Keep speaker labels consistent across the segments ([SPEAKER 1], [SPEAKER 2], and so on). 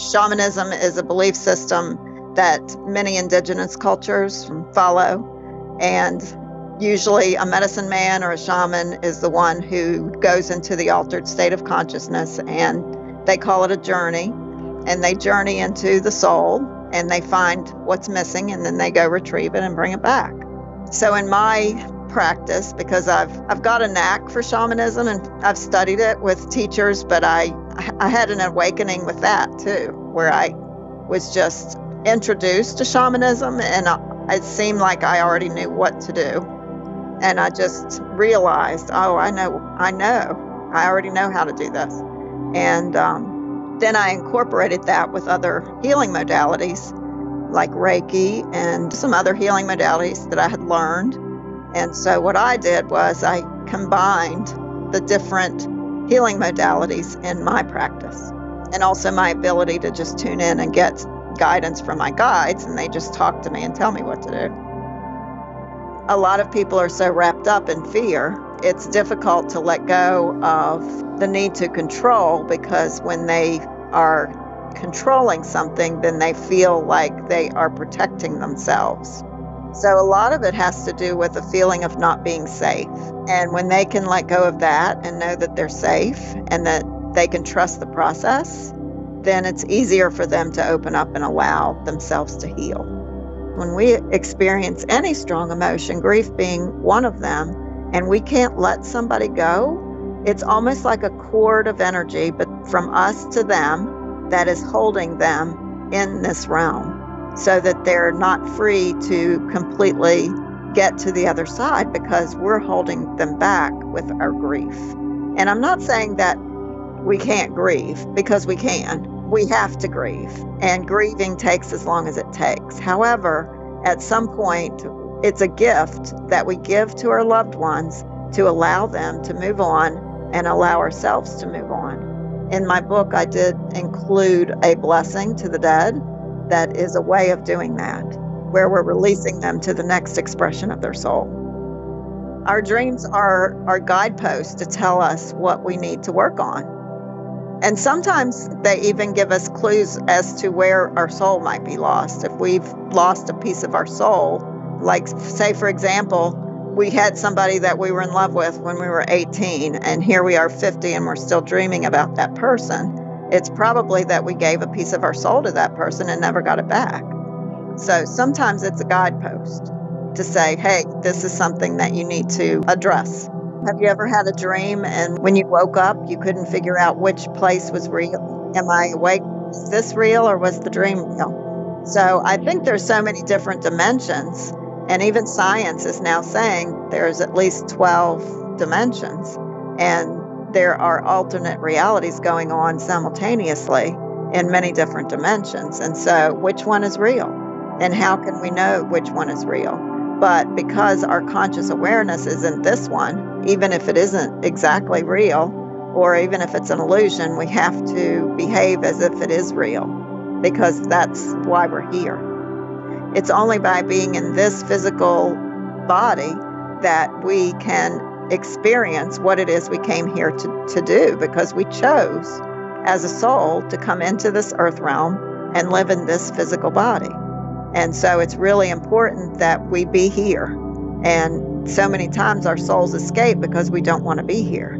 [SPEAKER 1] Shamanism is a belief system that many indigenous cultures follow. And usually, a medicine man or a shaman is the one who goes into the altered state of consciousness, and they call it a journey. And they journey into the soul and they find what's missing, and then they go retrieve it and bring it back. So, in my practice, because I've I've got a knack for shamanism and I've studied it with teachers, but I I had an awakening with that too, where I was just introduced to shamanism and it seemed like I already knew what to do. And I just realized, oh, I know, I know, I already know how to do this. And um, then I incorporated that with other healing modalities like Reiki and some other healing modalities that I had learned. And so what I did was I combined the different healing modalities in my practice and also my ability to just tune in and get guidance from my guides and they just talk to me and tell me what to do. A lot of people are so wrapped up in fear, it's difficult to let go of the need to control because when they are controlling something, then they feel like they are protecting themselves. So a lot of it has to do with the feeling of not being safe. And when they can let go of that and know that they're safe and that they can trust the process, then it's easier for them to open up and allow themselves to heal. When we experience any strong emotion, grief being one of them, and we can't let somebody go, it's almost like a cord of energy, but from us to them that is holding them in this realm so that they're not free to completely get to the other side because we're holding them back with our grief. And I'm not saying that we can't grieve because we can. We have to grieve, and grieving takes as long as it takes. However, at some point, it's a gift that we give to our loved ones to allow them to move on and allow ourselves to move on. In my book, I did include a blessing to the dead that is a way of doing that, where we're releasing them to the next expression of their soul. Our dreams are our guideposts to tell us what we need to work on. And sometimes they even give us clues as to where our soul might be lost. If we've lost a piece of our soul, like, say, for example, we had somebody that we were in love with when we were 18, and here we are 50 and we're still dreaming about that person it's probably that we gave a piece of our soul to that person and never got it back. So sometimes it's a guidepost to say, hey, this is something that you need to address. Have you ever had a dream and when you woke up, you couldn't figure out which place was real? Am I awake? Is this real or was the dream real? So I think there's so many different dimensions. And even science is now saying there's at least 12 dimensions. And there are alternate realities going on simultaneously in many different dimensions. And so, which one is real? And how can we know which one is real? But because our conscious awareness is in this one, even if it isn't exactly real, or even if it's an illusion, we have to behave as if it is real because that's why we're here. It's only by being in this physical body that we can experience what it is we came here to, to do because we chose as a soul to come into this earth realm and live in this physical body. And so it's really important that we be here. And so many times our souls escape because we don't want to be here.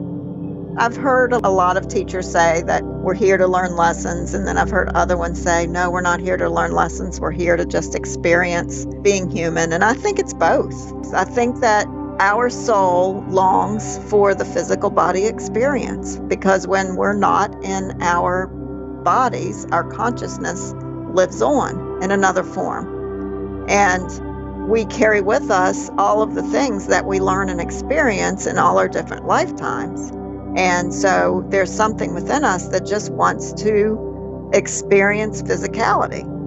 [SPEAKER 1] I've heard a lot of teachers say that we're here to learn lessons, and then I've heard other ones say, no, we're not here to learn lessons. We're here to just experience being human. And I think it's both. I think that our soul longs for the physical body experience because when we're not in our bodies, our consciousness lives on in another form. And we carry with us all of the things that we learn and experience in all our different lifetimes. And so there's something within us that just wants to experience physicality.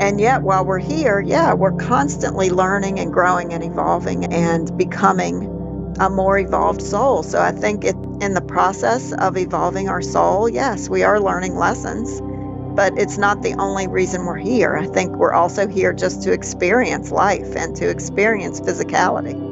[SPEAKER 1] And yet, while we're here, yeah, we're constantly learning and growing and evolving and becoming a more evolved soul. So I think it, in the process of evolving our soul, yes, we are learning lessons, but it's not the only reason we're here. I think we're also here just to experience life and to experience physicality.